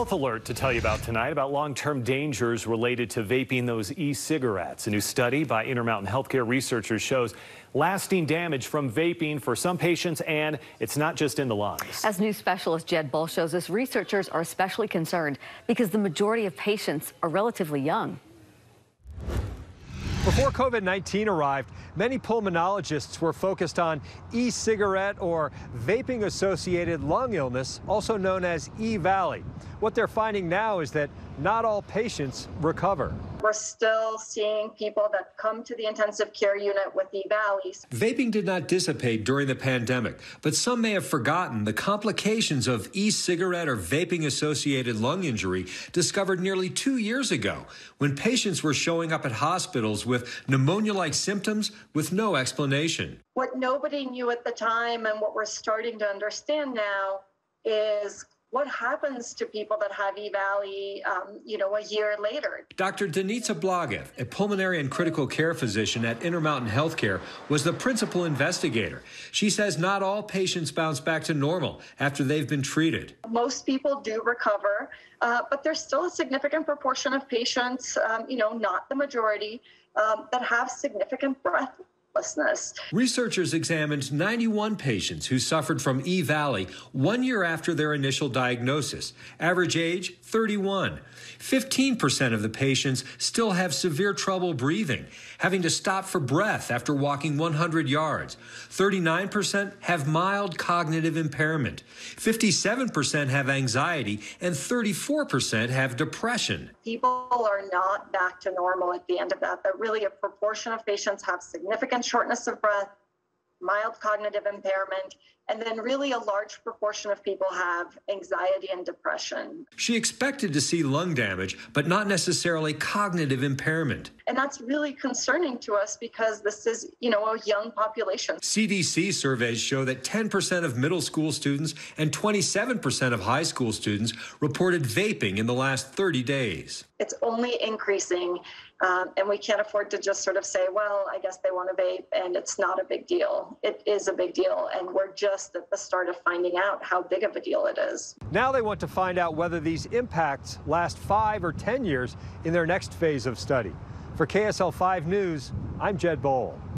health alert to tell you about tonight about long-term dangers related to vaping those e-cigarettes. A new study by Intermountain Healthcare researchers shows lasting damage from vaping for some patients, and it's not just in the lungs. As news specialist Jed Boal shows us, researchers are especially concerned because the majority of patients are relatively young. Before COVID 19 arrived, many pulmonologists were focused on e cigarette or vaping associated lung illness, also known as E Valley. What they're finding now is that not all patients recover. We're still seeing people that come to the intensive care unit with the valleys. Vaping did not dissipate during the pandemic, but some may have forgotten the complications of e-cigarette or vaping associated lung injury discovered nearly two years ago when patients were showing up at hospitals with pneumonia-like symptoms with no explanation. What nobody knew at the time and what we're starting to understand now is what happens to people that have EVALI, um, you know, a year later? Dr. Denitsa Blagev, a pulmonary and critical care physician at Intermountain Healthcare, was the principal investigator. She says not all patients bounce back to normal after they've been treated. Most people do recover, uh, but there's still a significant proportion of patients, um, you know, not the majority, um, that have significant breath Researchers examined 91 patients who suffered from E. Valley one year after their initial diagnosis. Average age 31. 15% of the patients still have severe trouble breathing, having to stop for breath after walking 100 yards. 39% have mild cognitive impairment. 57% have anxiety, and 34% have depression. People are not back to normal at the end of that. That really a proportion of patients have significant shortness of breath, mild cognitive impairment, and then really a large proportion of people have anxiety and depression. She expected to see lung damage, but not necessarily cognitive impairment. And that's really concerning to us because this is, you know, a young population. CDC surveys show that 10% of middle school students and 27% of high school students reported vaping in the last 30 days. It's only increasing, um, and we can't afford to just sort of say, well, I guess they want to vape, and it's not a big deal. It is a big deal, and we're just at the start of finding out how big of a deal it is. Now they want to find out whether these impacts last five or 10 years in their next phase of study. For KSL 5 News, I'm Jed Boal.